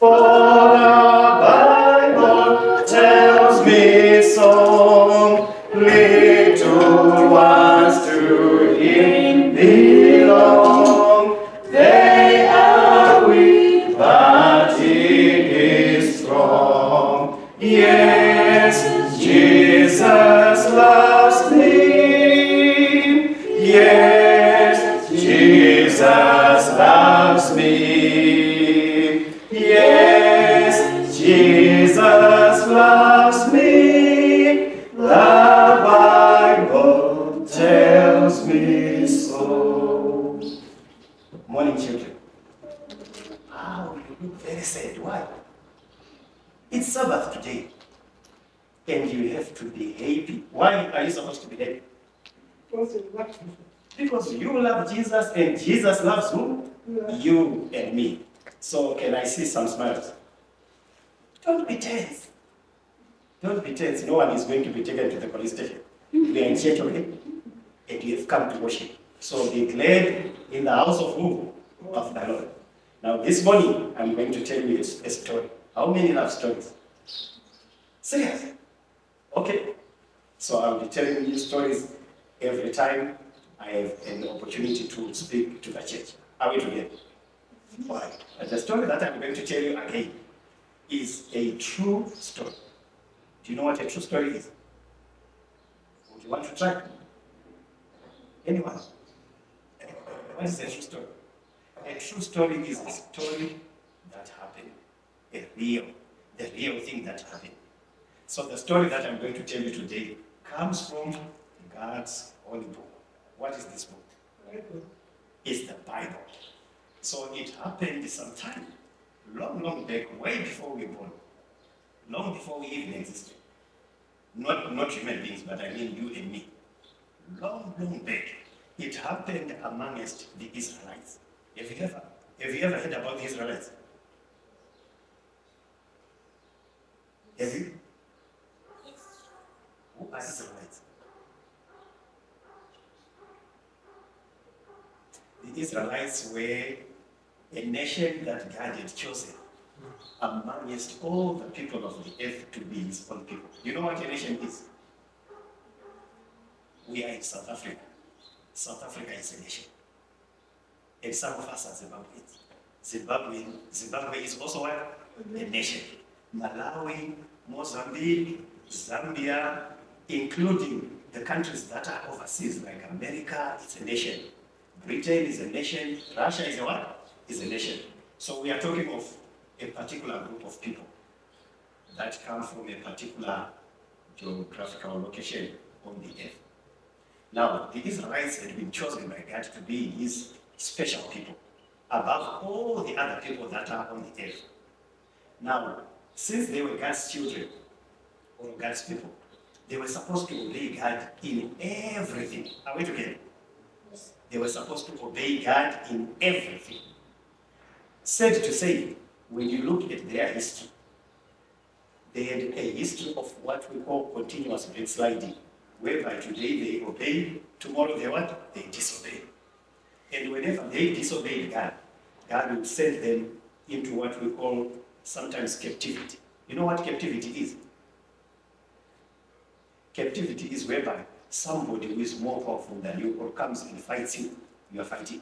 For the house of who? Of the Lord. Now this morning I'm going to tell you a, a story. How many love stories? Serious? Okay. So I'll be telling you stories every time I have an opportunity to speak to the church. Are we together? All right. And the story that I'm going to tell you again is a true story. Do you know what a true story is? Would you want to try? Anyone? What is a true story? A true story is a story that happened, a real, the real thing that happened. So the story that I'm going to tell you today comes from God's holy book. What is this book? It's the Bible. So it happened sometime, long, long back, way before we were born, long before we even existed. Not, not human beings, but I mean you and me. Long, long back, it happened amongst the Israelites. Have you ever, have you ever heard about the Israelites? Have you? Who are Israelites? The Israelites were a nation that God had chosen amongst all the people of the earth to be his own people. You know what a nation is? We are in South Africa. South Africa is a nation. And some of us are Zimbabweans. Zimbabwe, Zimbabwe is also what? a nation. Malawi, Mozambique, Zambia, including the countries that are overseas, like America, it's a nation. Britain is a nation. Russia is a what? Is a nation. So we are talking of a particular group of people that come from a particular geographical location on the earth. Now, the Israelites had been chosen by God to be his special people above all the other people that are on the earth. Now, since they were God's children, or God's people, they were supposed to obey God in everything. Are we together? They were supposed to obey God in everything. Sad to say, when you look at their history, they had a history of what we call continuous backsliding, whereby today they obey, tomorrow they what? They disobey. And whenever they disobeyed God, God would send them into what we call sometimes captivity. You know what captivity is? Captivity is whereby somebody who is more powerful than you or comes and fights you, you are fighting.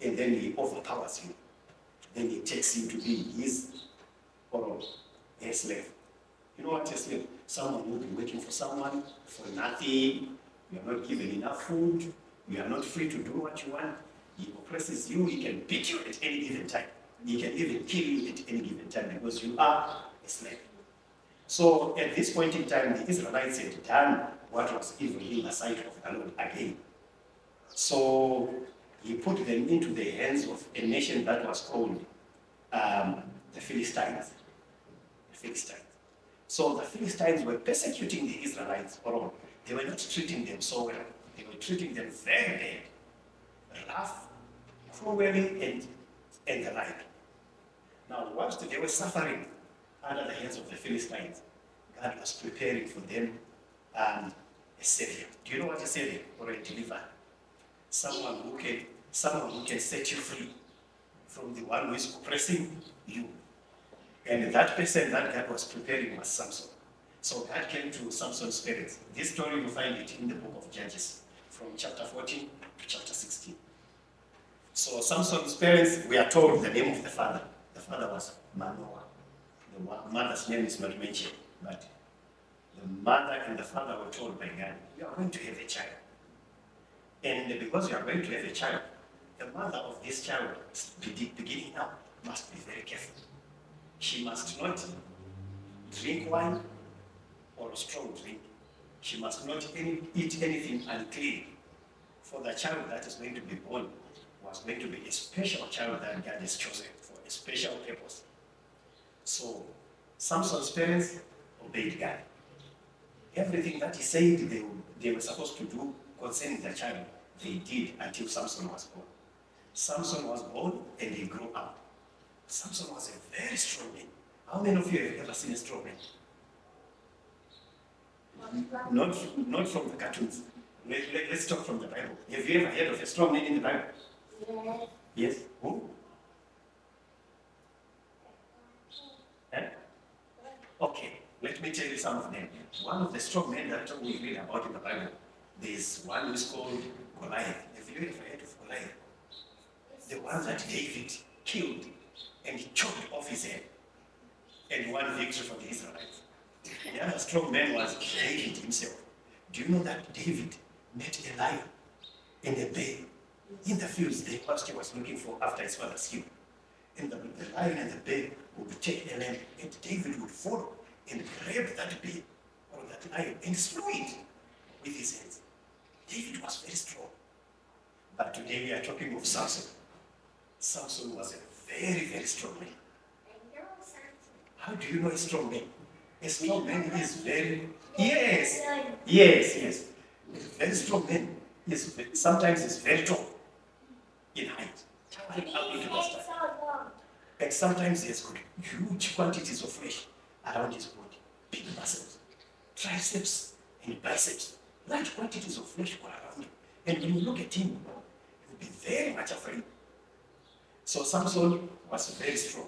And then he overpowers you. Then he takes you to be his or a slave. You know what a slave? Someone will be working for someone for nothing. You are not given enough food. You are not free to do what you want. He oppresses you. He can beat you at any given time. He can even kill you at any given time because you are a slave. So at this point in time, the Israelites had done what was evil in the sight of the Lord again. So he put them into the hands of a nation that was called um, the Philistines. The Philistines. So the Philistines were persecuting the Israelites, or they were not treating them so well. They were treating them very bad, rough, cruelly, and, and the like. Now, whilst they were suffering under the hands of the Philistines, God was preparing for them um, a savior. Do you know what a savior or a deliverer? Someone who can, someone who can set you free from the one who is oppressing you. And that person that God was preparing was Samson. So God came to Samson's parents. This story you find it in the book of Judges, from chapter 14 to chapter 16. So Samson's parents, we are told the name of the father. The father was Manoah. The mother's name is not mentioned, but the mother and the father were told by God, you are going to have a child. And because you are going to have a child, the mother of this child, beginning now, must be very careful. She must not drink wine or strong drink. She must not any, eat anything unclean. For the child that is going to be born was going to be a special child that God has chosen for a special purpose. So Samson's parents obeyed God. Everything that he said they, they were supposed to do concerning the child, they did until Samson was born. Samson was born and he grew up. Samson was a very strong man. How many of you have ever seen a strong man? Not, not from the cartoons. Let, let, us talk from the Bible. Have you ever heard of a strong man in the Bible? Yes. Yes? Who? Okay, let me tell you some of them. One of the strong men that we read about in the Bible, there's one who is called Goliath. Have you ever heard of Goliath? The one that David killed and he chopped off his head and won victory for the Israelites. The other strong man was David himself. Do you know that David met a lion and a bear in the fields the pastor was looking for after his father's killed? And the, the lion and the bear would take a lamb and David would follow and grab that bear or that lion and slew it with his hands. David was very strong. But today we are talking of Samson. Samson was a very, very strong man. How do you know a strong man? A strong man is very, yes, yes, yes. A very strong man is sometimes is very tall in height. And sometimes he has got huge quantities of flesh around his body, big muscles, triceps and biceps, large quantities of flesh all around him. And when you look at him, you'll be very much afraid. So Samson was very strong.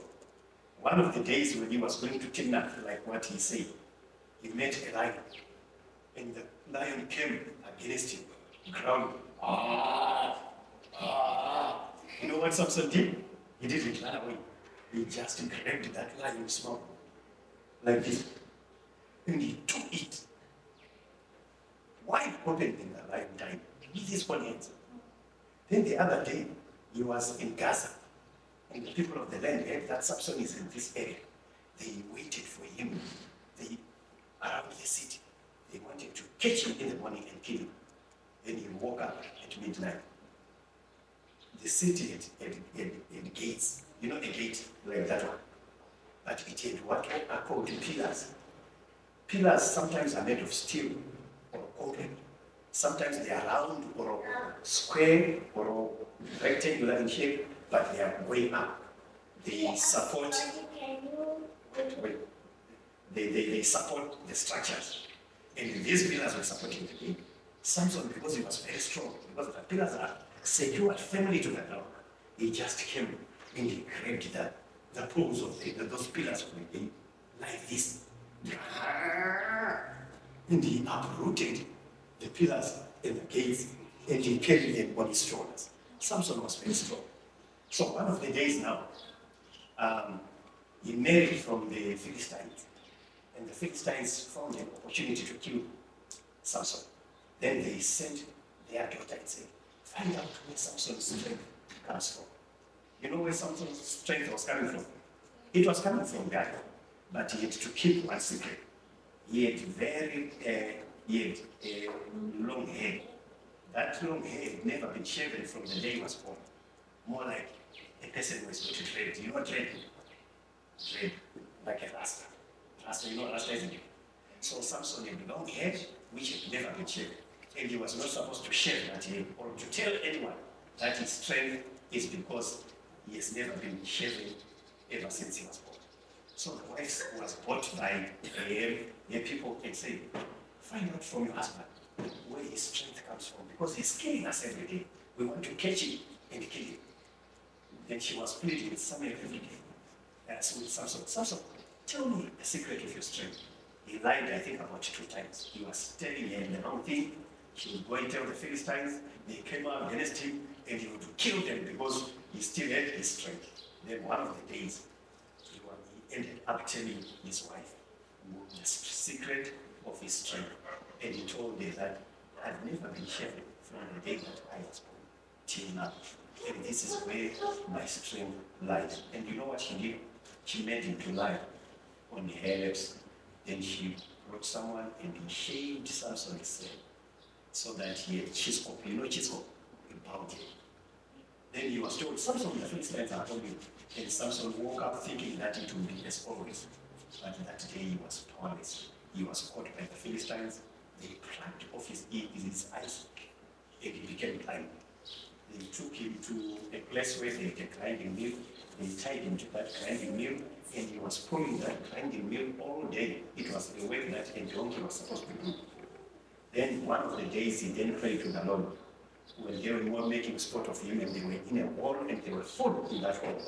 One of the days when he was going to Timnath, like what he said, he met a lion. And the lion came against him, growling. Ah, ah. You know what Samson did? He didn't run away. He just grabbed that lion's mouth like this. And he took it. Wide open in the lion died with his own hands. Then the other day, he was in Gaza and the people of the land heard that Samson is in this area. They waited for him. They around the city. They wanted to catch him in the morning and kill him. Then he woke up at midnight. The city had, had, had, had gates. You know a gate like that one. But it had what are called pillars. Pillars sometimes are made of steel or concrete. Sometimes they are round or square or rectangular in shape but they are way up. They support, they, they, they support the structures. And these pillars were supporting the king. Samson, because he was very strong, because the pillars are secured firmly to the ground, he just came and he grabbed the, the poles of the, those pillars of the king like this. And he uprooted the pillars and the gates and he carried them on his shoulders. Samson was very strong. So one of the days now, um, he married from the Philistines. And the Philistines found an opportunity to kill Samson. Then they sent their daughter and said, find out where Samson's strength comes from. You know where Samson's strength was coming from? It was coming from God, but he had to keep one secret. He had very, uh, he had a long hair. That long hair had never been shaven from the day he was born. More like is going to trade. You know trade? Trade, like a rasta. Rasta, you know rasta, isn't it? So Samson had long which had never been shaved. And he was not supposed to shave that hair or to tell anyone that his strength is because he has never been shaven ever since he was born. So the wife was bought by the people and said, find out from your husband where his strength comes from because he's killing us every day. We want to catch him and kill him. Then she was pleading with Samuel every day. That's with Samson. Samson, tell me the secret of your strength. He lied, I think, about two times. He was telling her the wrong thing. He would go and tell the Philistines. They came out against him, and he would kill them because he still had his strength. Then one of the days, he, ended up telling his wife the secret of his strength. And he told her that I've never been shaven from the day that I was born till now. And this is where my strength lies. And you know what she did? She made him to lie on her lips. Then she brought someone and shaved Samson's head so that he had chisco. You know chisco? About it. Then he was told, Samson, the Philistines are coming. And Samson woke up thinking that it would be as always. But that day he was powerless. He was caught by the Philistines. They plucked off his, his eyes and he became blind. They took him to a place where they had a grinding mill. They tied him to that grinding mill and he was pulling that grinding mill all day. It was the work that a donkey was supposed to do. Then one of the days he then prayed to the Lord. When they were making sport of him and they were in a wall and they were full in that wall.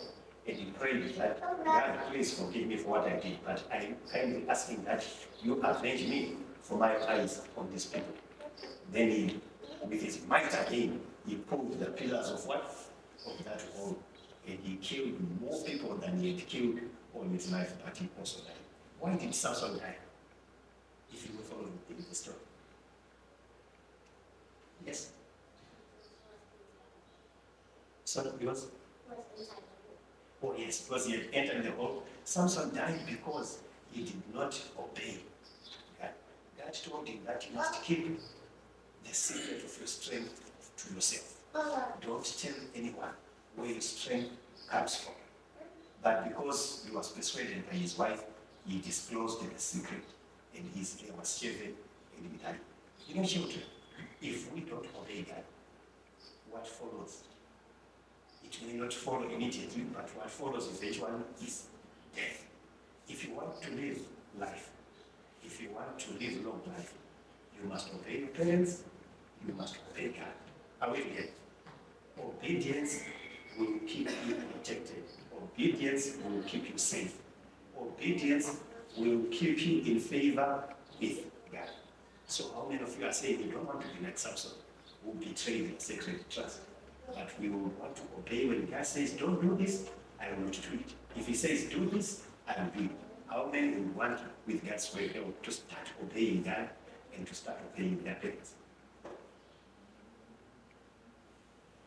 And he prayed that, God, please forgive me for what I did, but I'm kindly asking that you avenge me for my eyes on these people. Then he, with his might again, he pulled the pillars of what? Of that wall. And he killed more people than he had killed all his life, but he also died. Why did Samson die? If you follow the story. Yes. So because Oh yes, because he had entered the hole. Samson died because he did not obey. God, told him that you must keep the secret of your strength to yourself. Don't tell anyone where your strength comes from. But because he was persuaded by his wife, he disclosed the secret, and his hair was shaven, and he died. You know, children, if we don't obey God, what follows it may not follow immediately, but what follows eventually is death. If you want to live life, if you want to live long life, you must obey your parents, you must obey God. Obedience will keep you protected. Obedience will keep you safe. Obedience will keep you in favor with God. So how many of you are saying you don't want to be like Samson, who betrayed the sacred trust? But we will want to obey when God says, don't do this, I will not do it. If He says, do this, I will do it. How many will want, with God's way, to start obeying God and to start obeying their parents?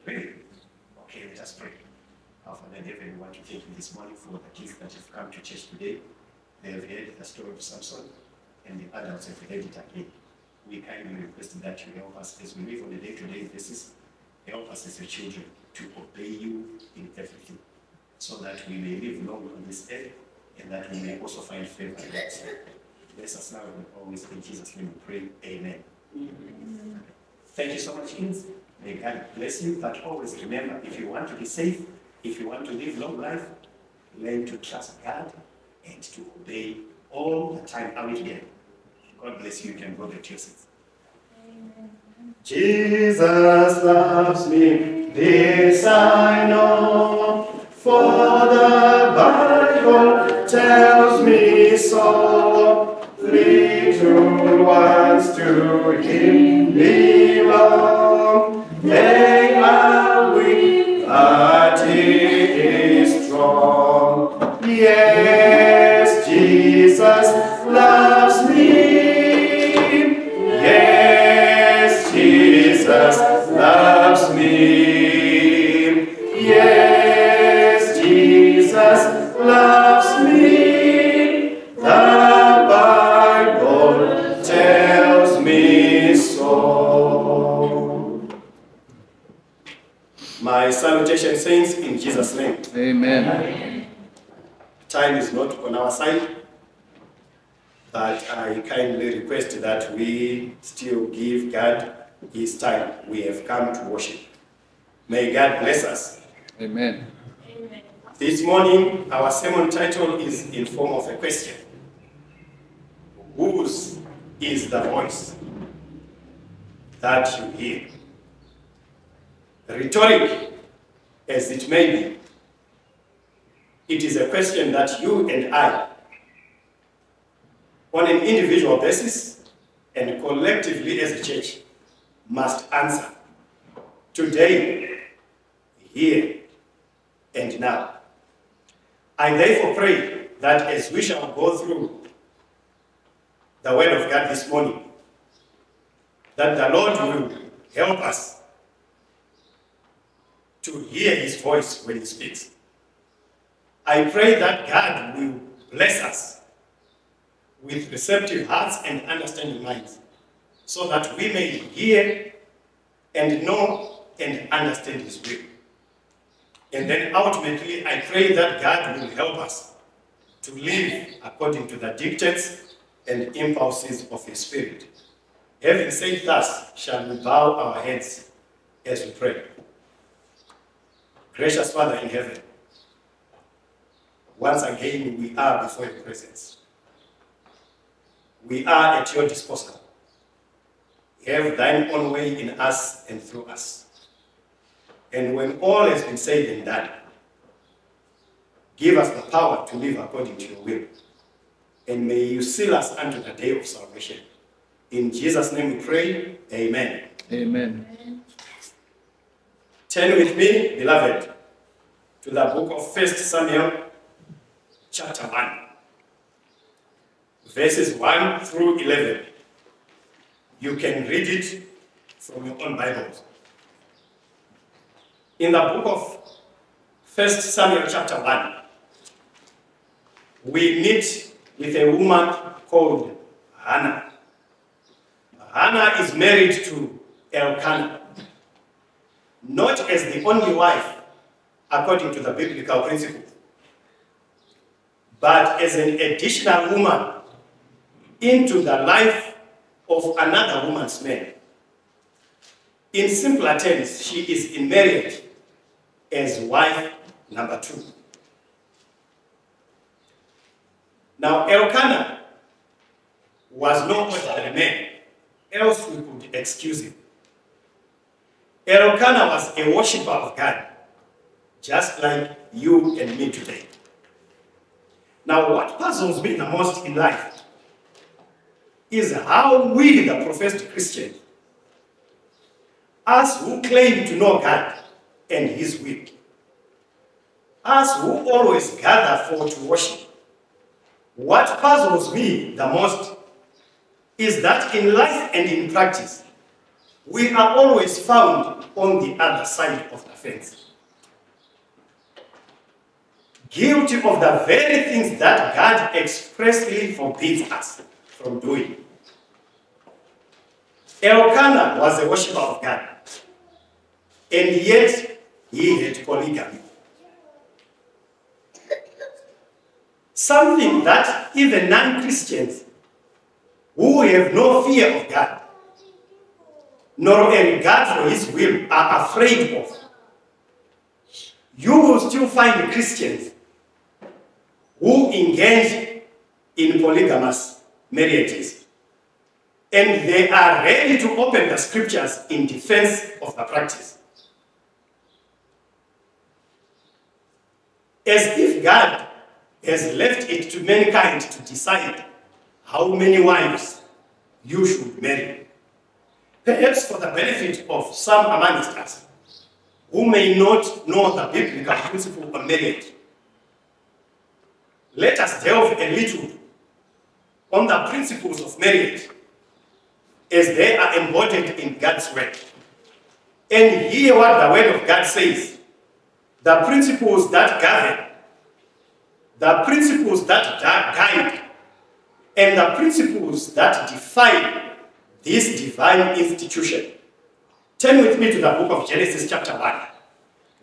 Okay, let us pray. Our Father in heaven, we want to thank you this morning for the kids that have come to church today. They have heard the story of Samson, and the adults have heard it again. We kindly request that you help us as we live on a day-to-day basis help us as your children to obey you in everything, so that we may live long on this earth and that we may also find favor in sight. Bless us now and always in Jesus' name we pray. Amen. Thank you so much, kids. May God bless you, but always remember if you want to be safe, if you want to live long life, learn to trust God and to obey all the time. We? God bless you. You can go to your. Jesus loves me, this I know, for the Bible tells me so. Little ones to Him belong, but He is strong. Yes, saints in Jesus' name. Amen. Time is not on our side, but I kindly request that we still give God his time. We have come to worship. May God bless us. Amen. Amen. This morning, our sermon title is in form of a question. Whose is the voice that you hear? Rhetoric as it may be, it is a question that you and I, on an individual basis and collectively as a church, must answer today, here, and now. I therefore pray that as we shall go through the Word of God this morning, that the Lord will help us to hear His voice when He speaks. I pray that God will bless us with receptive hearts and understanding minds so that we may hear and know and understand His will. And then ultimately, I pray that God will help us to live according to the dictates and impulses of His Spirit. Having said thus, shall we bow our heads as we pray. Gracious Father in heaven, once again we are before your presence. We are at your disposal. Have thine own way in us and through us. And when all has been said and done, give us the power to live according to your will. And may you seal us unto the day of salvation. In Jesus' name we pray. Amen. Amen. Turn with me, beloved, to the book of 1 Samuel, chapter 1, verses 1 through 11. You can read it from your own Bibles. In the book of 1 Samuel, chapter 1, we meet with a woman called Hannah. Hannah is married to Elkanah, not as the only wife, according to the biblical principle, but as an additional woman into the life of another woman's man. In simpler terms, she is in marriage as wife number two. Now, Elkanah was no ordinary man, else we could excuse him. Elkanah was a worshipper of God, just like you and me today. Now, what puzzles me the most in life is how we, the professed Christians, us who claim to know God and His will, us who always gather for to worship, what puzzles me the most is that in life and in practice, we are always found on the other side of the fence. Guilty of the very things that God expressly forbids us from doing. Elkanah was a worshiper of God, and yet he had polygamy. Something that even non Christians who have no fear of God, nor any God for His will, are afraid of. You will still find Christians who engage in polygamous marriages. And they are ready to open the scriptures in defense of the practice. As if God has left it to mankind to decide how many wives you should marry. Perhaps for the benefit of some amongst us who may not know the biblical principle of marriage, let us delve a little on the principles of marriage as they are embodied in God's word. And hear what the word of God says. The principles that govern, the principles that guide, and the principles that define this divine institution. Turn with me to the book of Genesis, chapter 1,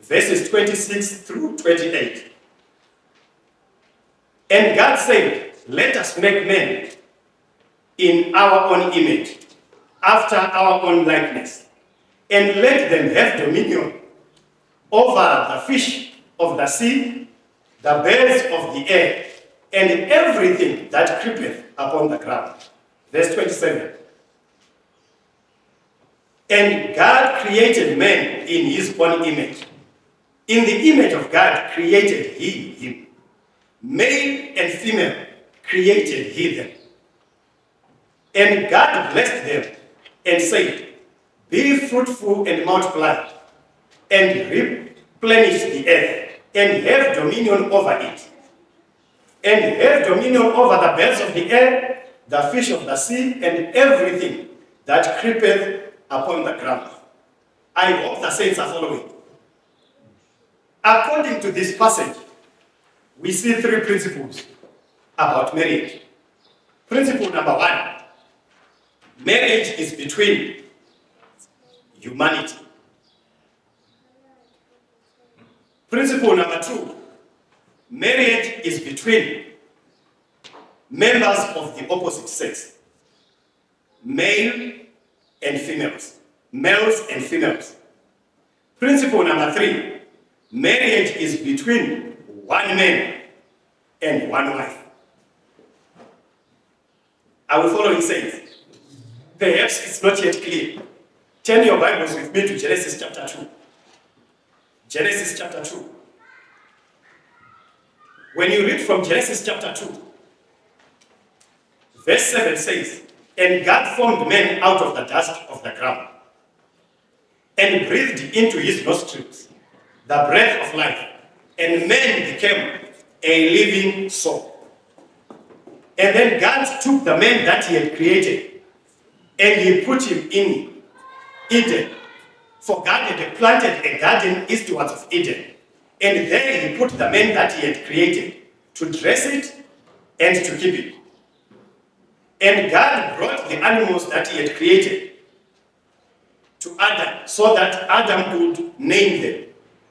verses 26 through 28. And God said, Let us make men in our own image, after our own likeness, and let them have dominion over the fish of the sea, the birds of the air, and everything that creepeth upon the ground. Verse 27. And God created man in his own image. In the image of God created he him. male and female created he them. And God blessed them and said, Be fruitful and multiply, and replenish the earth, and have dominion over it. And have dominion over the birds of the air, the fish of the sea, and everything that creepeth upon the ground. I hope the saints are following. According to this passage, we see three principles about marriage. Principle number one marriage is between humanity. Principle number two marriage is between members of the opposite sex, male and females, males and females. Principle number three marriage is between one man and one wife. Are we following says. Perhaps it's not yet clear. Turn your Bibles with me to Genesis chapter 2. Genesis chapter 2. When you read from Genesis chapter 2, verse 7 says, And God formed man out of the dust of the ground and breathed into his nostrils the breath of life, and man became a living soul. And then God took the man that he had created and he put him in Eden. For God had planted a garden eastwards of Eden. And there he put the man that he had created to dress it and to keep it. And God brought the animals that he had created to Adam so that Adam would name them.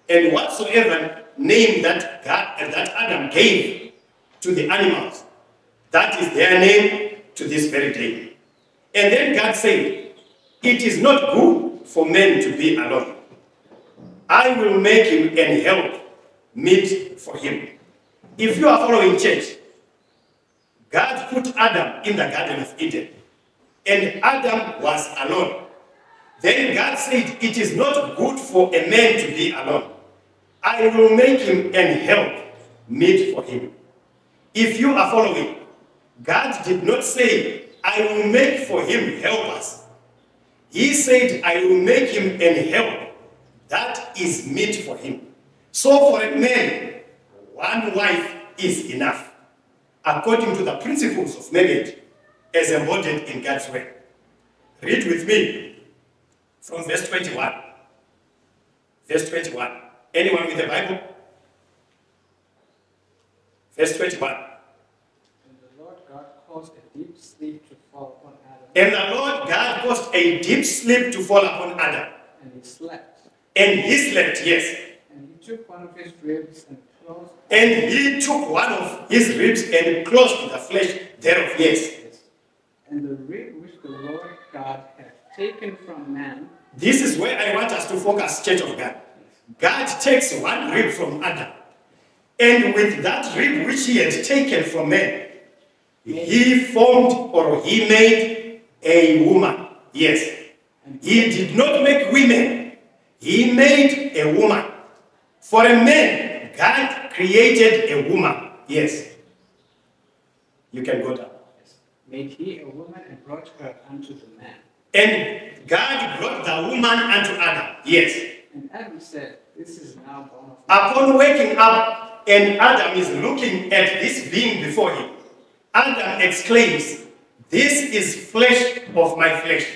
And whatsoever name that God uh, that Adam gave to the animals, that is their name to this very day. And then God said, It is not good for men to be alone. I will make him and help meet for him. If you are following church, God put Adam in the Garden of Eden, and Adam was alone. Then God said, It is not good for a man to be alone. I will make him and help meet for him. If you are following, God did not say, I will make for him helpers. He said, I will make him an help. That is meet for him. So for a man, one wife is enough, according to the principles of marriage as embodied in God's word. Read with me from verse 21. Verse 21. Anyone with the Bible? Verse 21. And the Lord God caused a deep sleep to fall upon Adam, And the Lord God caused a deep sleep to fall upon Adam. and he slept. And he slept, yes. And he took one of his ribs and And he took one of his ribs and closed the flesh thereof, yes. And the rib which the Lord God had taken from man, This is where I want us to focus, Church of God. God takes one rib from Adam. And with that rib which he had taken from man, he formed or he made a woman. Yes. He did not make women, he made a woman. For a man, God created a woman. Yes. You can go down. made he a woman and brought her unto the man. And God brought the woman unto Adam. Yes. And Adam said, This is now born of Upon waking up, and Adam is looking at this being before him, Adam exclaims, This is flesh of my flesh,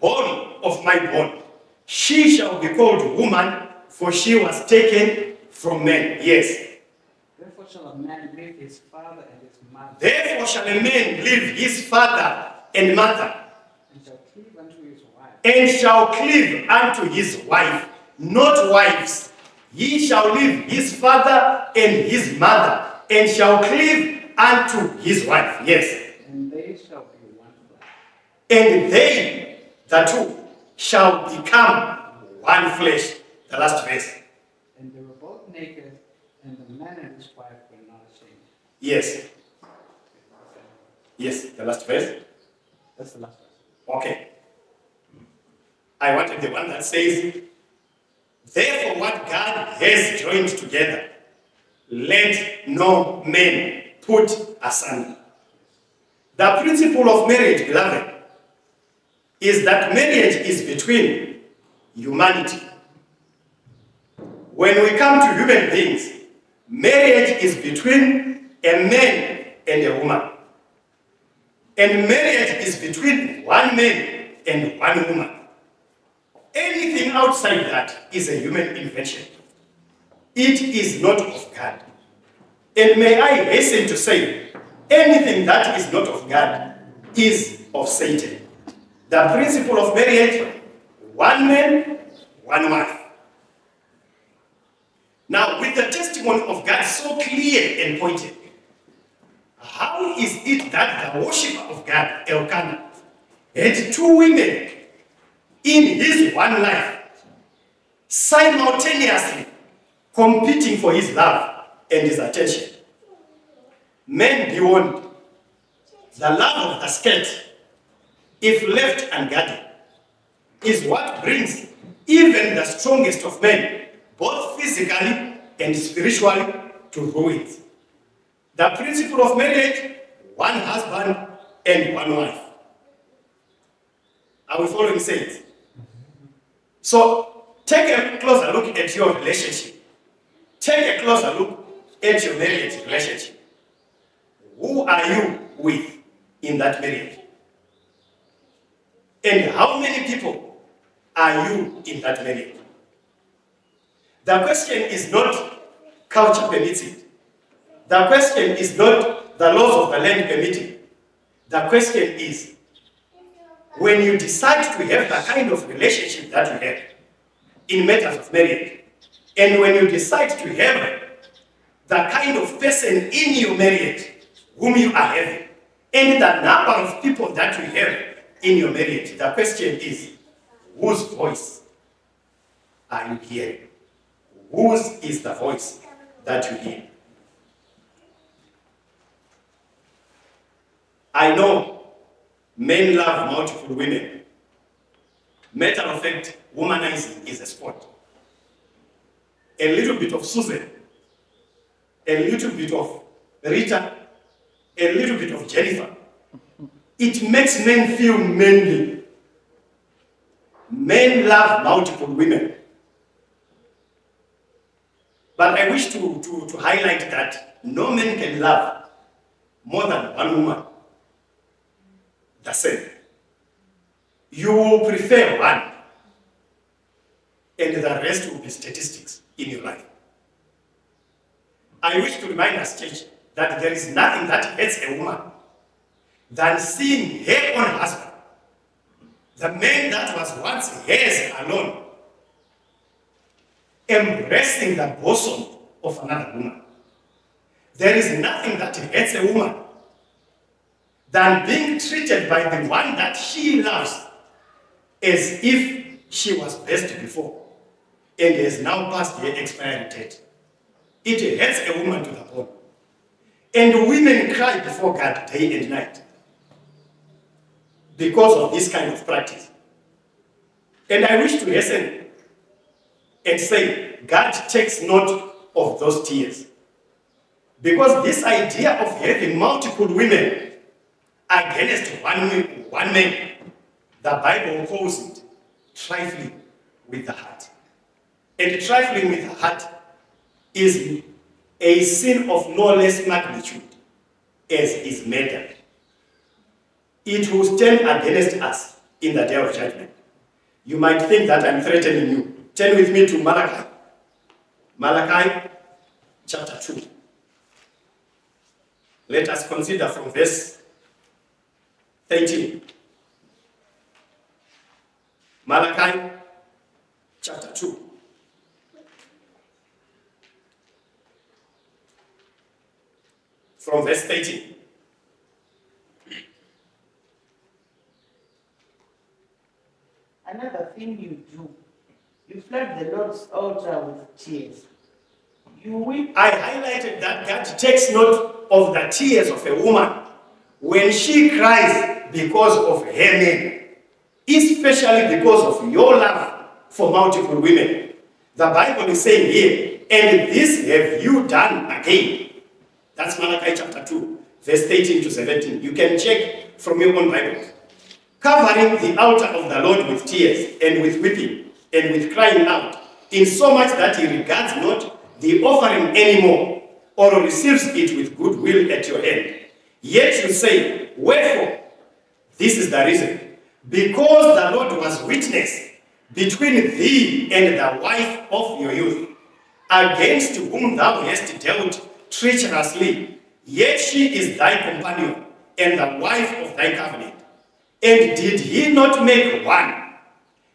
bone of my bone. She shall be called woman, for she was taken from man. Yes. Therefore shall a man leave his father and his mother, Therefore shall a man leave his father and mother, and shall cleave unto his wife, and shall cleave unto his wife, not wives. He shall leave his father and his mother, and shall cleave unto his wife. Yes. and they shall be one flesh. And they, the two, shall become one flesh. The last verse. And they were both naked, and the man and his wife were not ashamed. Yes. Yes, the last verse. That's the last verse. Okay. I wanted the one that says, Therefore, what God has joined together, let no man put asunder. The principle of marriage, beloved, is that marriage is between humanity. When we come to human beings, marriage is between a man and a woman. And marriage is between one man and one woman. Anything outside that is a human invention. It is not of God. And may I hasten to say, anything that is not of God is of Satan. The principle of marriage, one man, one wife. Now, with the testimony of God so clear and pointed, how is it that the worshiper of God, Elkanah, had two women in his one life, simultaneously competing for his love and his attention? Men beyond the love of the skirt, if left unguarded, is what brings even the strongest of men, both physically and spiritually, to ruins. The principle of marriage, one husband and one wife. Are we following saints? So take a closer look at your relationship. Take a closer look at your marriage relationship. Who are you with in that marriage? And how many people are you in that marriage? The question is not culture permits it. The question is not the laws of the land permitting. The question is when you decide to have the kind of relationship that you have in matters of marriage, and when you decide to have the kind of person in your marriage whom you are having, and the number of people that you have in your marriage, the question is whose voice are you hearing? Whose is the voice that you hear? I know men love multiple women. Matter of fact, womanizing is a sport. A little bit of Susan, a little bit of Rita, a little bit of Jennifer. It makes men feel manly. Men love multiple women. But I wish to, to, to highlight that no man can love more than one woman the same. You will prefer one, and the rest will be statistics in your life. I wish to remind us, church, that there is nothing that hurts a woman than seeing her own husband, the man that was once hers alone, embracing the bosom of another woman. There is nothing that hurts a woman than being treated by the one that she loves as if she was best before and has now passed her expiry date. It hurts a woman to the bone. And women cry before God day and night because of this kind of practice. And I wish to hasten and say, God takes note of those tears. Because this idea of having multiple women against one, one man, the Bible calls it trifling with the heart. And trifling with the heart is a sin of no less magnitude as is murder. It will stand against us in the day of judgment. You might think that I'm threatening you. Turn with me to Malachi. Malachi chapter 2. Let us consider from verse 13. Malachi chapter 2. From verse 13. Another thing you do, you flood the Lord's altar with tears. You weep I highlighted that God takes note of the tears of a woman when she cries because of her man, especially because of your love for multiple women. The Bible is saying here And this have you done again. That's Malachi chapter 2, verse 13 to 17. You can check from your own Bible. Covering the altar of the Lord with tears and with weeping and with crying out, in so much that he regards not the offering anymore, or receives it with good will at your hand. Yet you say, Wherefore? This is the reason. Because the Lord was witness between thee and the wife of your youth, against whom thou hast dealt treacherously, yet she is thy companion and the wife of thy covenant. And did he not make one?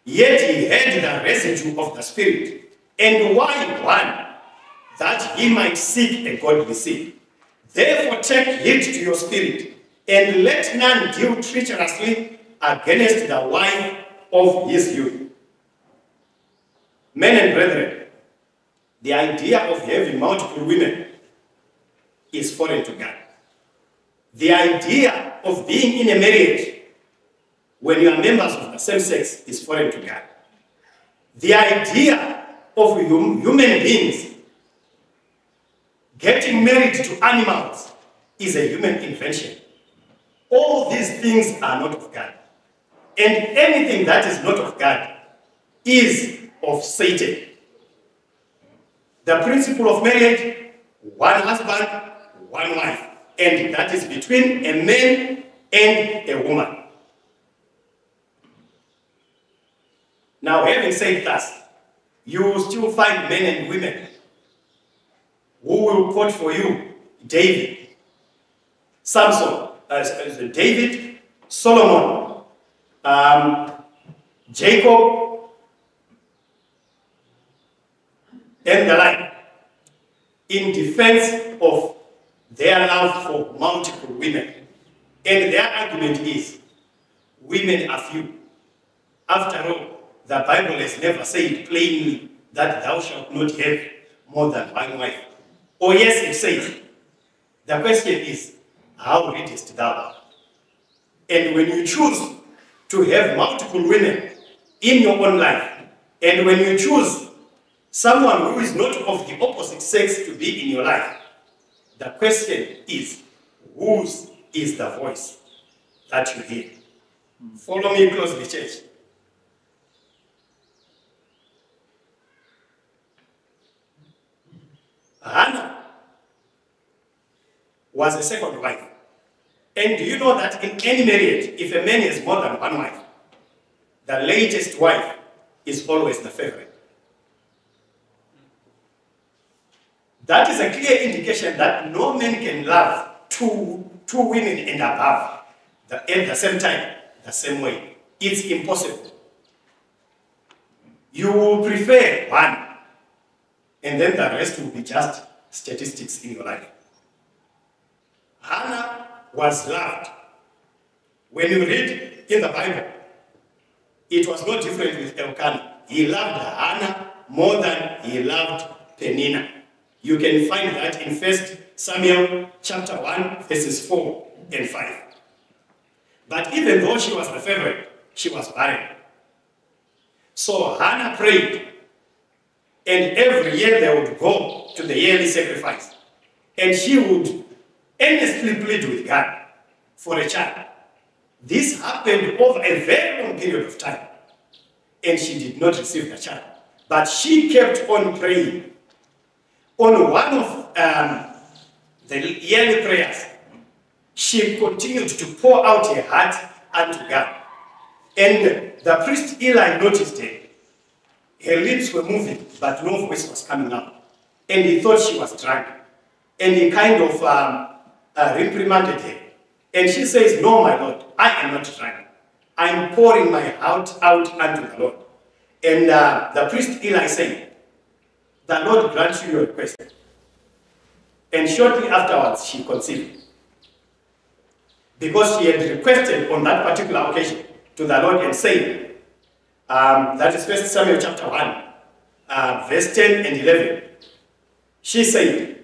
Yet he had the residue of the Spirit. And why one? That he might seek a godly seed. Therefore take heed to your spirit, and let none deal treacherously against the wife of his youth. Men and brethren, the idea of having multiple women is foreign to God. The idea of being in a marriage when you are members of the same sex is foreign to God. The idea of hum- human beings getting married to animals is a human invention. All these things are not of God. And anything that is not of God is of Satan. The principle of marriage one husband, one wife. And that is between a man and a woman. Now, having said that, you will still find men and women who will quote for you David, Samson, uh, uh, David, Solomon, um, Jacob, and the like, in defense of their love for multiple women. And their argument is women are few. After all, the Bible has never said plainly that thou shalt not have more than one wife. Oh, yes, it says. The question is, how readest thou? And when you choose to have multiple women in your own life, and when you choose someone who is not of the opposite sex to be in your life, the question is, whose is the voice that you hear? Follow me closely, church. Hannah was a second wife. And do you know that in any marriage, if a man has more than one wife, the latest wife is always the favorite? That is a clear indication that no man can love two, two women and above the, at the same time, the same way. It's impossible. You will prefer one, and then the rest will be just statistics in your life. Hannah was loved. When you read in the Bible, it was no different with Elkanah. He loved Hannah more than he loved Peninnah. You can find that in 1 Samuel chapter 1, verses 4 and 5. But even though she was the favorite, she was barren. So Hannah prayed, and every year they would go to the yearly sacrifice, and she would earnestly plead with God for a child. This happened over a very long period of time, and she did not receive the child. But she kept on praying. On one of um, the yearly prayers, she continued to pour out her heart unto God. And the priest Eli noticed it. Her lips were moving, but no voice was coming out. And he thought she was drunk. And he kind of um, uh, reprimanded her. And she says, No, my Lord, I am not drunk. I'm pouring my heart out unto the Lord. And uh, the priest Eli said, The Lord grant you your request. And shortly afterwards, she conceived. Because she had requested on that particular occasion to the Lord and said, um, that is 1 Samuel chapter 1, uh, verse 10 and 11. She said,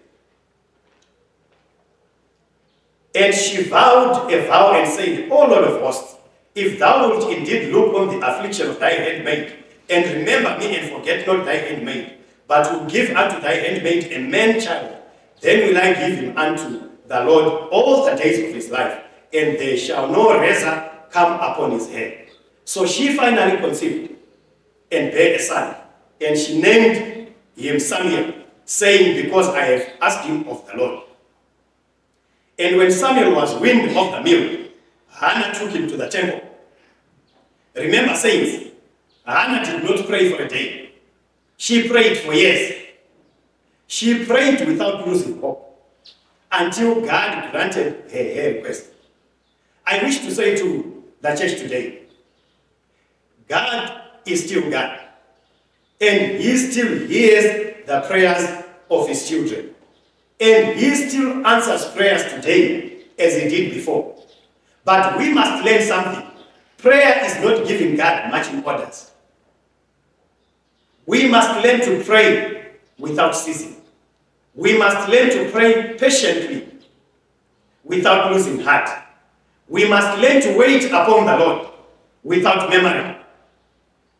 And she vowed a vow and said, O Lord of hosts, if thou wilt indeed look on the affliction of thy handmaid, and remember me and forget not thy handmaid, but will give unto thy handmaid a man child. Then will I give him unto the Lord all the days of his life, and there shall no razor come upon his head. So she finally conceived and bare a son, and she named him Samuel, saying, Because I have asked him of the Lord. And when Samuel was weaned of the milk, Hannah took him to the temple. Remember, saints, Hannah did not pray for a day. She prayed for years. She prayed without losing hope until God granted her, her request. I wish to say to the church today God is still God, and He still hears the prayers of His children, and He still answers prayers today as He did before. But we must learn something. Prayer is not giving God marching orders. We must learn to pray without ceasing. We must learn to pray patiently without losing heart. We must learn to wait upon the Lord without memory,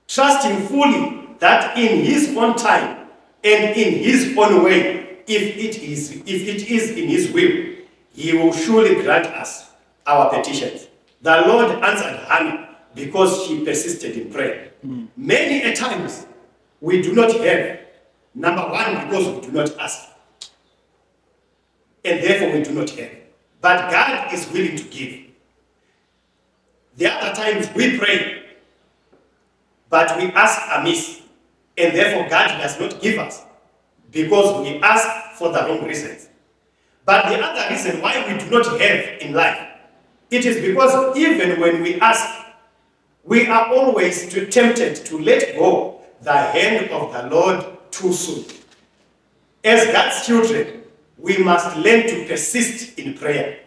trusting fully that in His own time and in His own way, if it is, if it is in His will, He will surely grant us our petitions. The Lord answered Hannah because she persisted in prayer. Many a times we do not have. Number one, because we do not ask. And therefore we do not have. But God is willing to give. The other times we pray, but we ask amiss. And therefore God does not give us because we ask for the wrong reasons. But the other reason why we do not have in life, it is because even when we ask, we are always tempted to let go the hand of the Lord too soon. As God's children, we must learn to persist in prayer.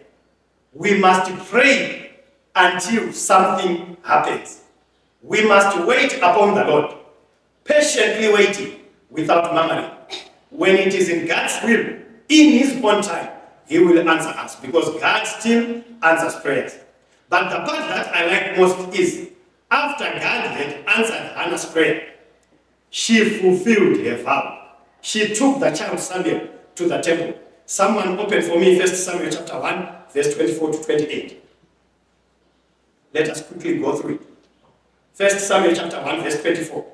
We must pray until something happens. We must wait upon the Lord, patiently waiting without murmuring. When it is in God's will, in His own time, He will answer us because God still answers prayers. But the part that I like most is after God had answered Hannah's prayer, she fulfilled her vow. She took the child Samuel to the temple. Someone open for me 1 Samuel chapter 1, verse 24 to 28. Let us quickly go through it. 1 Samuel chapter 1, verse 24.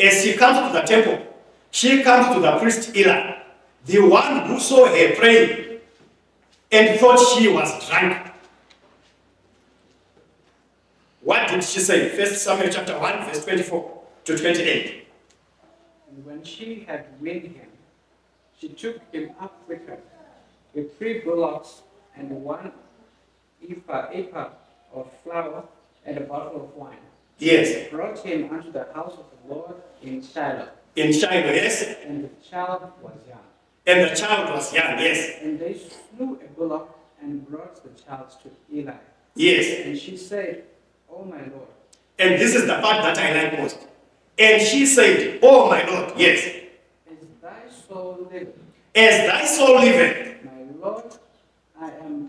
As she comes to the temple, she comes to the priest Eli, the one who saw her praying and thought she was drunk. What did she say? 1 Samuel chapter 1, verse 24 to 28. And when she had weaned him, she took him up with her, with three bullocks and one ephah, ephah of flour and a bottle of wine. Yes, Brought him unto the house of the Lord in Shiloh, in Shiloh, yes. and the child was young. And the child was young, yes. And they slew a bullock and brought the child to Eli. Yes. And she said, Oh my Lord, And this is the part that I like most. And she said, Oh my Lord, yes. as thy soul liveth, As thy soul liveth, my Lord,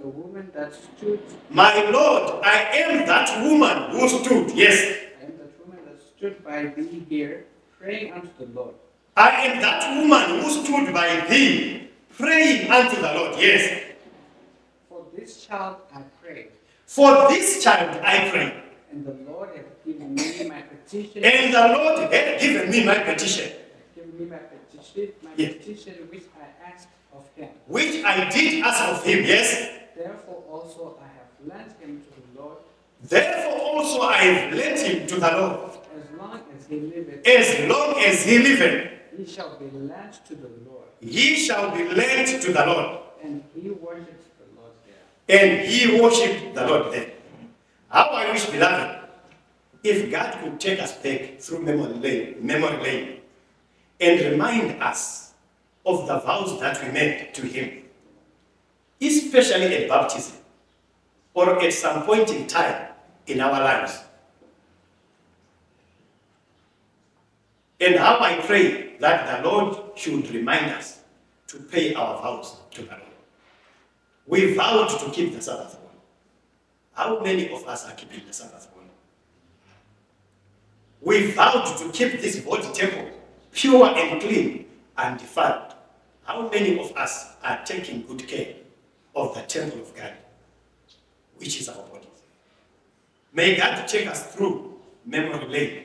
the woman that stood, my Lord, I am that woman who stood, yes. I am that woman that stood by thee here, praying unto the Lord. I am that woman who stood by thee, praying unto the Lord, yes. For this child I pray, For this child I pray. and the Lord hath given me my petition, And the Lord had given me my petition, given me my petition, my Yes. petition which I asked of him. which I did ask of him, yes. Therefore also I have lent him to the Lord, Therefore also I have lent him to the Lord. as long as he liveth, As long as he liveth, he shall be lent to the Lord, he shall be lent to the Lord. and he worshipped the Lord there. And he worshipped the Lord there. How I wish, beloved, if God could take us back through memory lane, memory lane and remind us of the vows that we made to him, especially at baptism or at some point in time in our lives. And how I pray that the Lord should remind us to pay our vows to the Lord. We vowed to keep the Sabbath one. How many of us are keeping the Sabbath one? We vowed to keep this body temple pure and clean and defiled. How many of us are taking good care of the temple of God, which is our bodies? May God take us through memory lane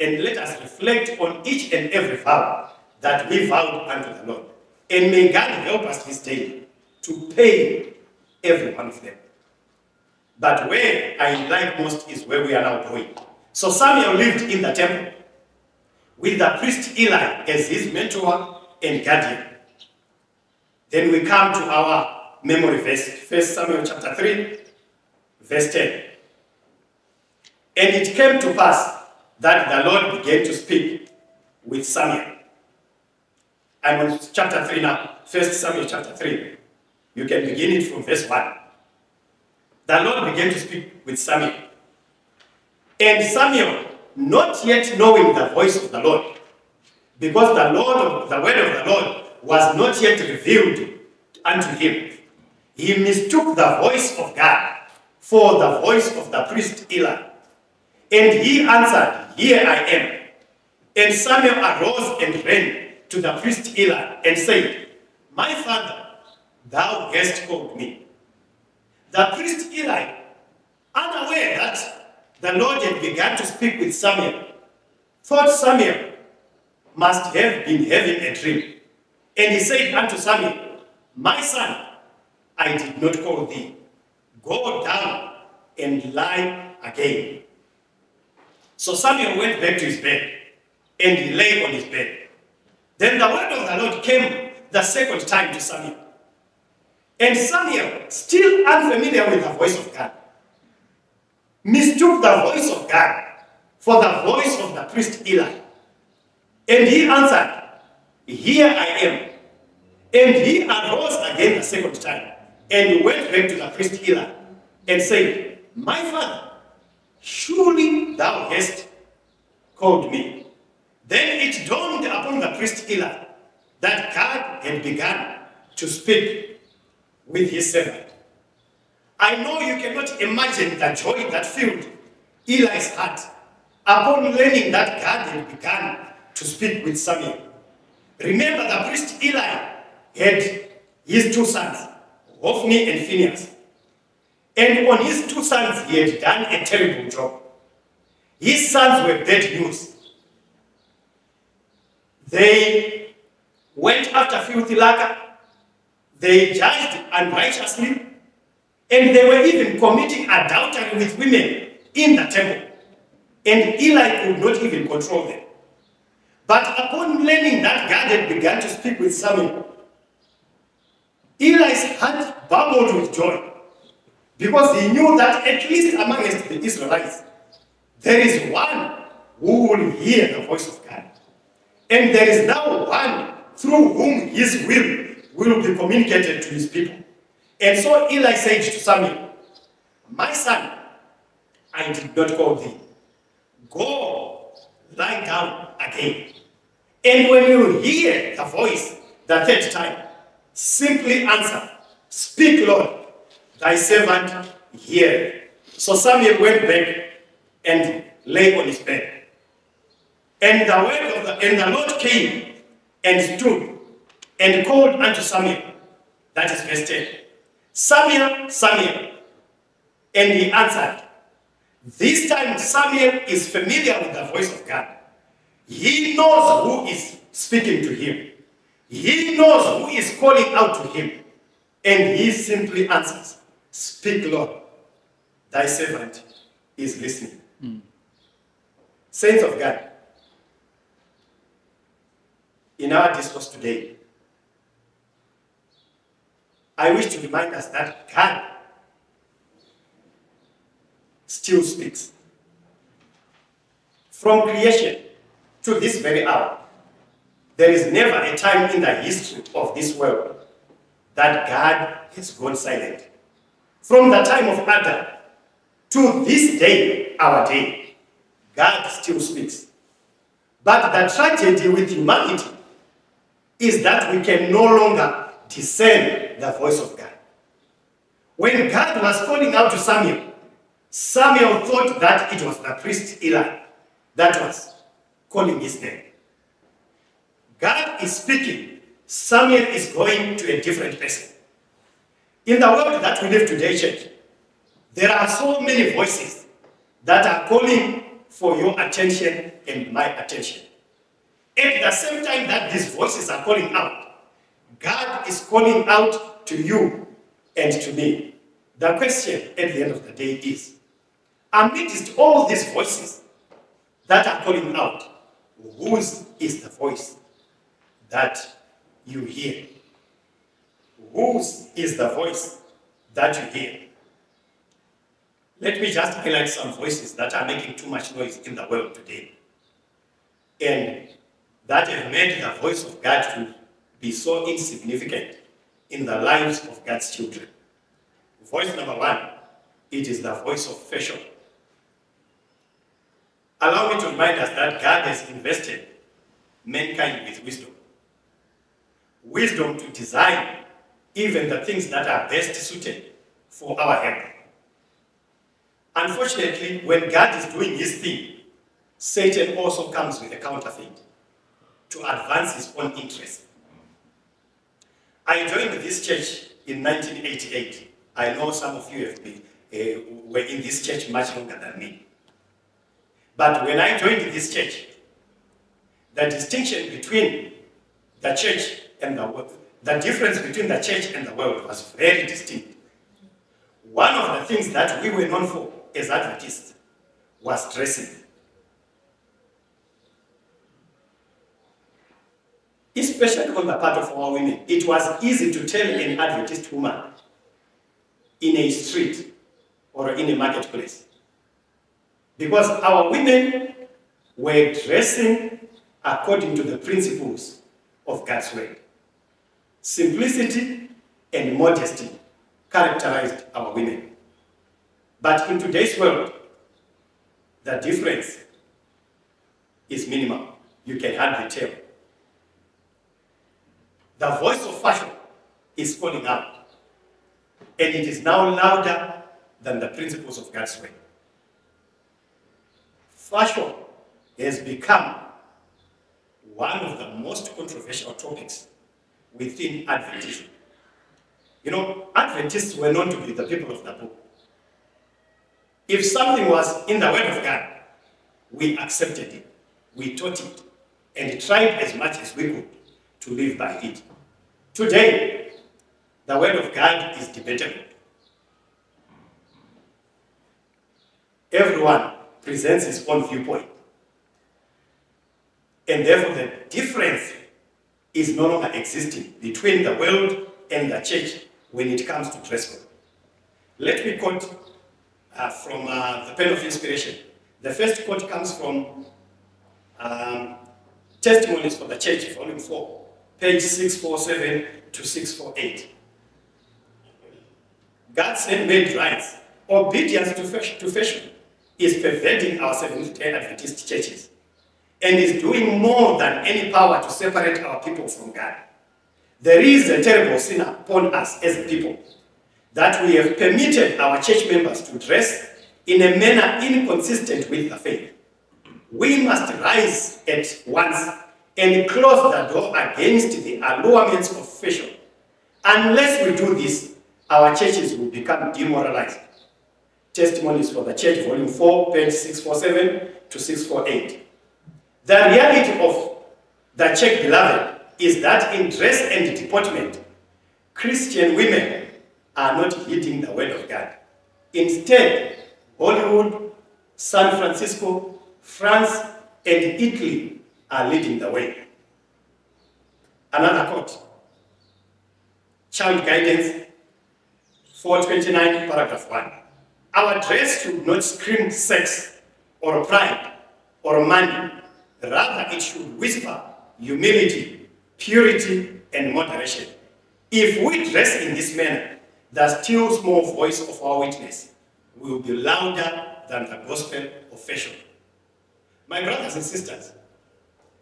and let us reflect on each and every vow that we vowed unto the Lord. And may God help us this day to pay every one of them. But where I like most is where we are now going. So Samuel lived in the temple with the priest Eli as his mentor and guardian. Then we come to our memory verse, 1 Samuel chapter 3, verse 10. And it came to pass that the Lord began to speak with Samuel. I'm on chapter 3 now, 1 Samuel chapter 3. You can begin it from verse 1. The Lord began to speak with Samuel. And Samuel, not yet knowing the voice of the Lord, because the Lord, the word of the Lord was not yet revealed unto him, he mistook the voice of God for the voice of the priest Eli. And he answered, Here I am. And Samuel arose and ran to the priest Eli and said, My father, thou hast called me. The priest Eli, unaware that the Lord had begun to speak with Samuel, thought Samuel must have been having a dream. And he said unto Samuel, My son, I did not call thee. Go down and lie again. So Samuel went back to his bed, and he lay on his bed. Then the word of the Lord came the second time to Samuel. And Samuel, still unfamiliar with the voice of God, mistook the voice of God for the voice of the priest Eli. And he answered, Here I am. And he arose again the second time and went back to the priest Eli and said, My father, surely thou hast called me. Then it dawned upon the priest Eli that God had begun to speak with his servant. I know you cannot imagine the joy that filled Eli's heart upon learning that God had begun to speak with Samuel. Remember, the priest Eli had his two sons, Hophni and Phinehas. And on his two sons, he had done a terrible job. His sons were bad news. They went after filthy they judged unrighteously, and they were even committing adultery with women in the temple. And Eli could not even control them. But upon learning that God had begun to speak with Samuel, Eli's heart bubbled with joy because he knew that at least amongst the Israelites, there is one who will hear the voice of God. And there is now one through whom his will will be communicated to his people. And so Eli said to Samuel, My son, I did not call thee. Go lie down again. And when you hear the voice the third time, simply answer, Speak, Lord, thy servant hear. So Samuel went back and lay on his bed. And the word of the, and the Lord came and stood and called unto Samuel. That is verse 10. Samuel, Samuel. And he answered. This time Samuel is familiar with the voice of God. He knows who is speaking to him. He knows who is calling out to him. And he simply answers, Speak, Lord. Thy servant is listening. Hmm. Saints of God, in our discourse today, I wish to remind us that God still speaks. From creation to this very hour, there is never a time in the history of this world that God has gone silent. From the time of Adam to this day, our day, God still speaks. But the tragedy with humanity is that we can no longer discern the voice of God. When God was calling out to Samuel, Samuel thought that it was the priest Eli that was calling his name. God is speaking, Samuel is going to a different person. In the world that we live today, church, there are so many voices that are calling for your attention and my attention. At the same time that these voices are calling out, God is calling out to you and to me. The question at the end of the day is, amidst all these voices that are calling out, whose is the voice that you hear? Whose is the voice that you hear? Let me just highlight some voices that are making too much noise in the world today. And that have made the voice of God to be so insignificant in the lives of God's children. Voice number one, it is the voice of fashion. Allow me to remind us that God has invested mankind with wisdom. Wisdom to design even the things that are best suited for our help. Unfortunately, when God is doing his thing, Satan also comes with a counterfeit to advance his own interest. I joined this church in 1988. I know some of you have been, uh, were in this church much longer than me. But when I joined this church, the distinction between the church and the world, the difference between the church and the world was very distinct. One of the things that we were known for as Adventists was dressing. Especially on the part of our women, it was easy to tell an Adventist woman in a street or in a marketplace. Because our women were dressing according to the principles of God's word. Simplicity and modesty characterized our women. But in today's world, the difference is minimal. You can hardly tell. The voice of fashion is calling out, and it is now louder than the principles of God's way. Fashion has become one of the most controversial topics within Adventism. You know, Adventists were known to be the people of the book. If something was in the Word of God, we accepted it, we taught it, and tried as much as we could to live by it. Today, the Word of God is debatable. Everyone presents his own viewpoint. And therefore, the difference is no longer existing between the world and the church when it comes to dress code. Let me quote uh, from uh, the pen of inspiration. The first quote comes from um, Testimonies for the Church, volume 4, page 647 to 648. God's handmaid writes, obedience to to fashion is pervading our Seventh-day Adventist churches and is doing more than any power to separate our people from God. There is a terrible sin upon us as a people that we have permitted our church members to dress in a manner inconsistent with the faith. We must rise at once and close the door against the allurements of fashion. Unless we do this, our churches will become demoralized. Testimonies for the Church, Volume 4, page 647 to 648. The reality of the Czech beloved, is that in dress and deportment, Christian women are not heeding the word of God. Instead, Hollywood, San Francisco, France, and Italy are leading the way. Another quote. Child Guidance 429, paragraph 1. Our dress should not scream sex or pride or money. Rather, it should whisper humility, purity, and moderation. If we dress in this manner, the still small voice of our witness will be louder than the gospel of fashion. My brothers and sisters,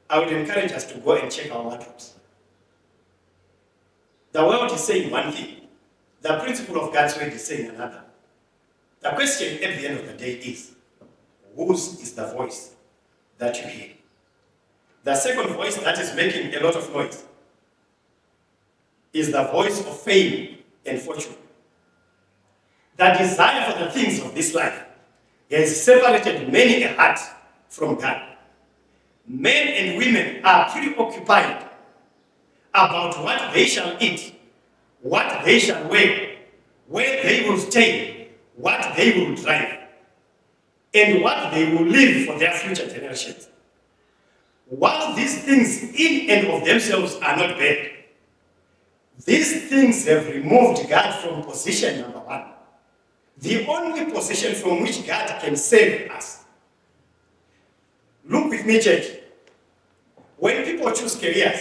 I would encourage us to go and check our wardrobes. The world is saying one thing, the principle of God's word is saying another. The question at the end of the day is, whose is the voice that you hear? The second voice that is making a lot of noise is the voice of fame and fortune. The desire for the things of this life has separated many a heart from God. Men and women are preoccupied about what they shall eat, what they shall wear, where they will stay, what they will drive, and what they will leave for their future generations. While these things in and of themselves are not bad, these things have removed God from position number one. The only position from which God can save us. Look with me, church. When people choose careers,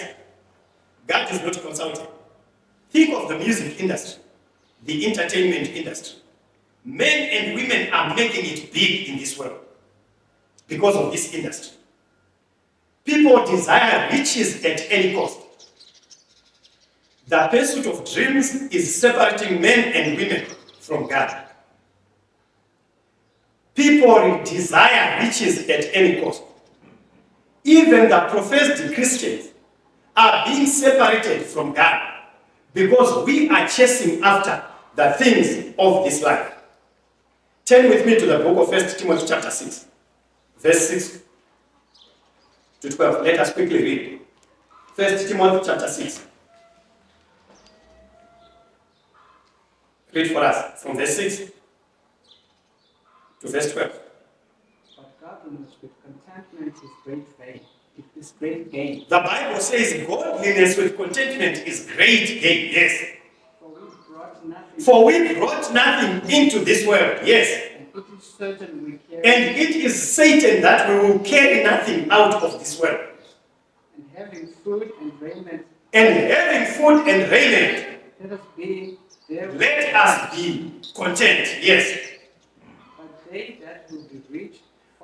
God is not consulted. Think of the music industry, the entertainment industry. Men and women are making it big in this world because of this industry. People desire riches at any cost. The pursuit of dreams is separating men and women from God. People desire riches at any cost. Even the professed Christians are being separated from God because we are chasing after the things of this life. Turn with me to the book of 1 Timothy chapter 6, verse 6 to 12. Let us quickly read. 1 Timothy chapter 6. Read for us from verse 6 to verse 12. But godliness with contentment is great gain. It is great gain. The Bible says godliness with contentment is great gain. Yes. For we brought nothing. For we brought nothing into this world. Yes. And it is certain we carry. And it is Satan that we will carry nothing out of this world. and having food and raiment, And having food and raiment, let us be there. let us be content. Yes. But they that will be rich,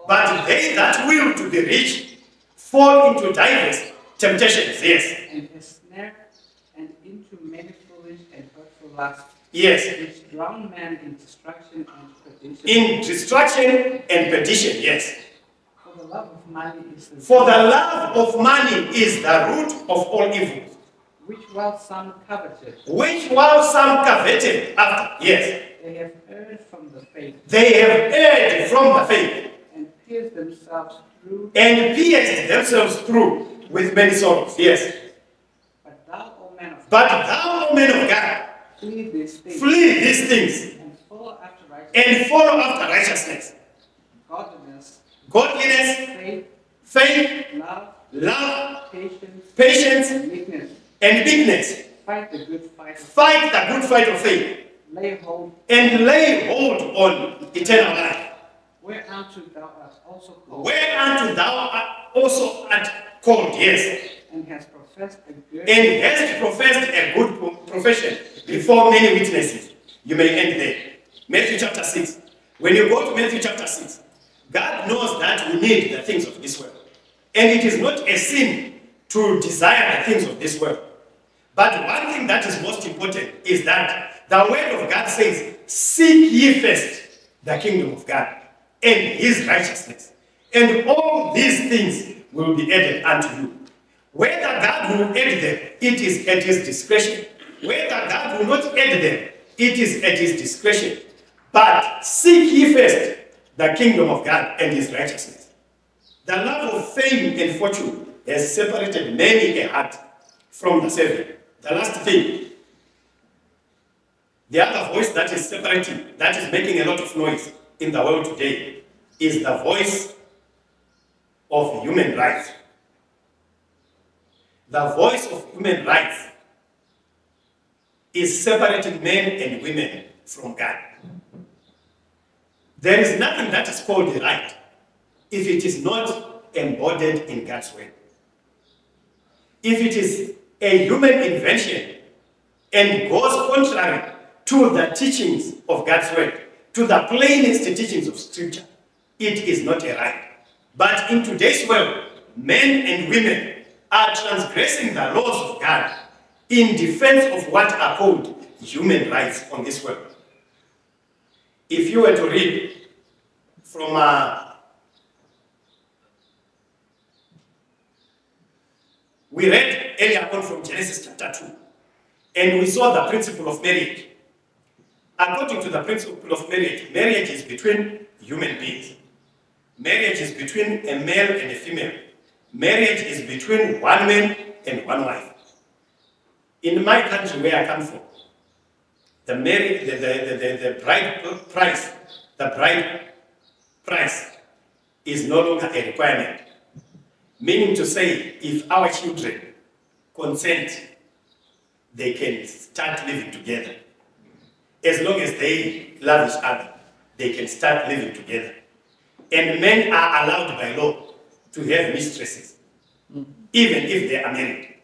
But they that will to be rich fall into diverse temptations. Yes. and a snare, and into many foolish and hurtful lusts, Yes. which drown man in destruction and perdition. In destruction and perdition. Yes. For the love of money is the For the love of money is the root of all evil, which while some coveted, which while some coveted after, yes, they have erred from the faith, they have erred from the faith and pierced themselves through. and pierced themselves through with many sorrows. Yes. But thou, O man of But thou, O man of God, flee these things, flee these things. And follow after righteousness, follow after righteousness, godliness, godliness, faith, faith, love, love, patience, patience, and meekness. and meekness. Fight the good fight. Fight the good fight of faith. Lay hold. And lay hold on eternal life. whereunto thou art also called, Whereunto thou art also art called, yes, and hast professed a good and hast professed a good profession before many witnesses. You may end there. Matthew chapter 6. When you go to Matthew chapter 6, God knows that we need the things of this world. And it is not a sin to desire the things of this world. But one thing that is most important is that the word of God says, Seek ye first the kingdom of God and his righteousness, and all these things will be added unto you. Whether God will add them, it is at his discretion. Whether God will not add them, it is at his discretion. But seek ye first the kingdom of God and his righteousness. The love of fame and fortune has separated many a heart from the Savior. The last thing, the other voice that is separating, that is making a lot of noise in the world today, is the voice of human rights. The voice of human rights is separating men and women from God. There is nothing that is called a right if it is not embodied in God's word. If it is a human invention and goes contrary to the teachings of God's word, to the plainest teachings of Scripture, it is not a right. But in today's world, men and women are transgressing the laws of God in defense of what are called human rights on this world. If you were to read from uh, We read earlier on from Genesis chapter 2, and we saw the principle of marriage. According to the principle of marriage, marriage is between human beings. Marriage is between a male and a female. Marriage is between one man and one wife. In my country where I come from, the marriage, the, the, the, the bride price, the bride price is no longer a requirement. Meaning to say, if our children consent, they can start living together. As long as they love each other, they can start living together. And men are allowed by law to have mistresses, even if they are married.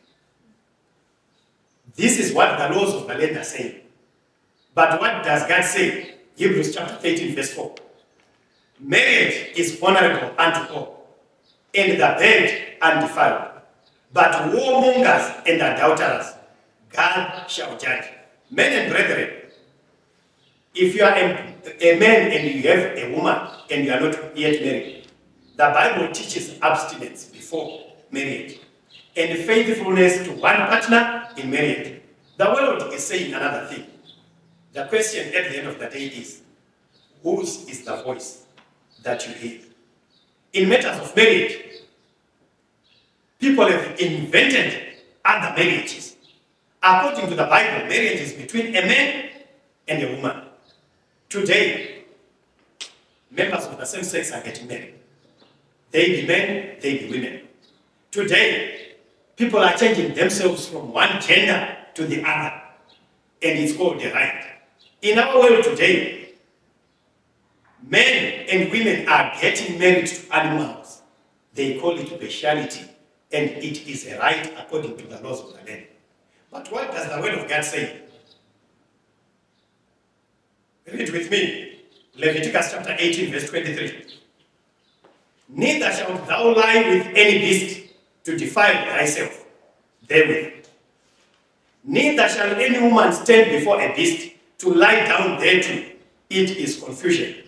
This is what the laws of the land are saying. But what does God say? Hebrews chapter 13, verse 4. Marriage is honorable unto all, and the bed undefiled. But warmongers and adulterers, God shall judge. Men and brethren, if you are a, a man and you have a woman and you are not yet married, the Bible teaches abstinence before marriage and faithfulness to one partner in marriage. The world is saying another thing. The question at the end of the day is, whose is the voice that you hear? In matters of marriage, people have invented other marriages. According to the Bible, marriage is between a man and a woman. Today, members of the same sex are getting married. They be men, they be women. Today, people are changing themselves from one gender to the other, and it's called the right. In our world today, men and women are getting married to animals. They call it bestiality, and it is a right according to the laws of the land. But what does the word of God say? Read with me. Leviticus chapter 18, verse 23. Neither shalt thou lie with any beast to defile thyself therewith. Neither shall any woman stand before a beast to lie down thereto. It is confusion.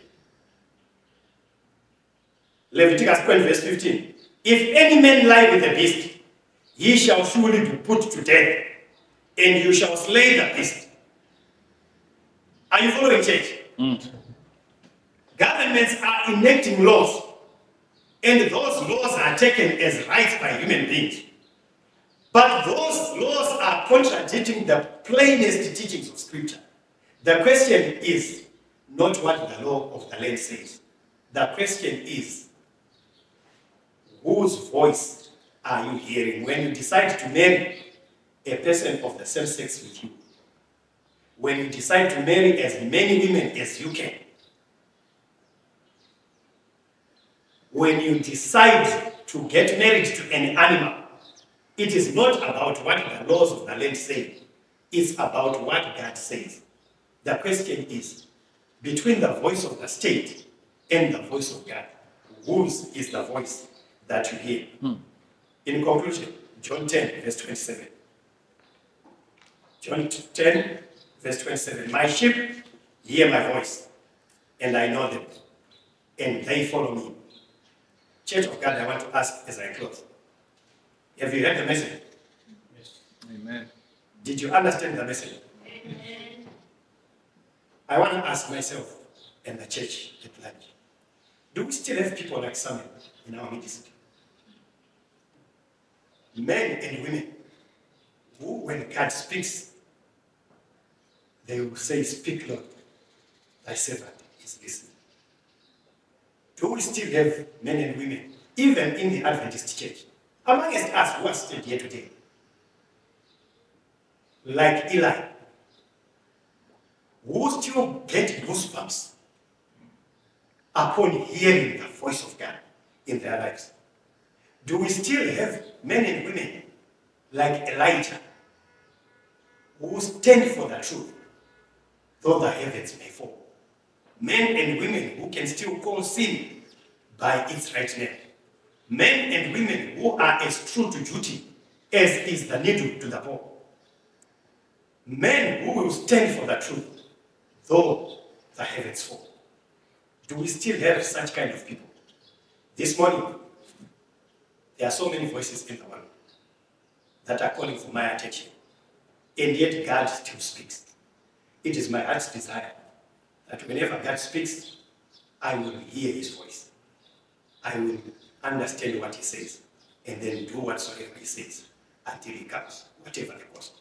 Leviticus 12, verse 15. If any man lie with a beast, he shall surely be put to death, and you shall slay the beast. Are you following, church? Mm. Governments are enacting laws, and those laws are taken as rights by human beings. But those laws are contradicting the plainest teachings of Scripture. The question is not what the law of the land says. The question is, whose voice are you hearing when you decide to marry a person of the same sex with you? When you decide to marry as many women as you can? When you decide to get married to an animal, it is not about what the laws of the land say. It's about what God says. The question is, between the voice of the state and the voice of God, whose is the voice that you hear? Hmm. In conclusion, John 10, verse 27. John 10, verse 27. My sheep hear my voice, and I know them, and they follow me. Church of God, I want to ask as I close. Have you heard the message? Yes. Amen. Did you understand the message? Amen. I want to ask myself and the church at large. Do we still have people like Samuel in our midst? Men and women who, when God speaks, they will say, Speak, Lord, thy servant is listening. Do we still have men and women, even in the Adventist church, amongst us who are still here today, like Eli, who still get goosebumps upon hearing the voice of God in their lives? Do we still have men and women like Elijah who stand for the truth, though the heavens may fall? Men and women who can still call sin by its right name. Men and women who are as true to duty as is the needle to the bow. Men who will stand for the truth, though the heavens fall. Do we still have such kind of people? This morning, there are so many voices in the world. that are calling for my attention. And yet God still speaks. It is my heart's desire that whenever God speaks, I will hear his voice. I will understand what he says and then do whatsoever he says until he comes, whatever the cost.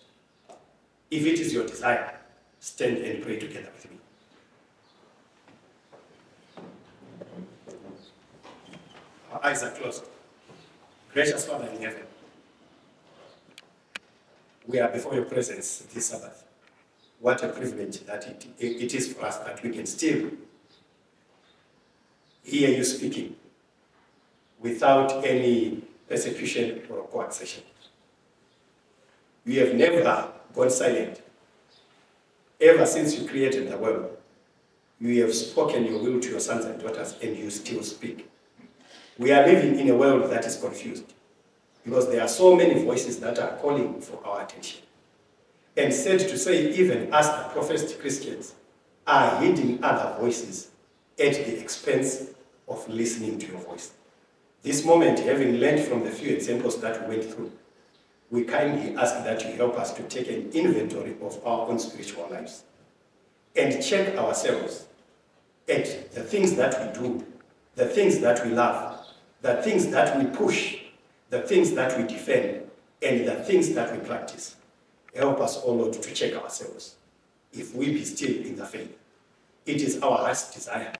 If it is your desire, stand and pray together with me. Our eyes are closed. Gracious Father in heaven, we are before your presence this Sabbath. What a privilege that it, it is for us that we can still hear you speaking without any persecution or coercion. We have never gone silent. Ever since you created the world, you have spoken your will to your sons and daughters, and you still speak. We are living in a world that is confused because there are so many voices that are calling for our attention. And said to say, even as the professed Christians are heeding other voices at the expense of listening to your voice. This moment, having learned from the few examples that we went through, we kindly ask that you help us to take an inventory of our own spiritual lives and check ourselves at the things that we do, the things that we love, the things that we push, the things that we defend, and the things that we practice. Help us, O Lord, to check ourselves if we be still in the faith. It is our heart's desire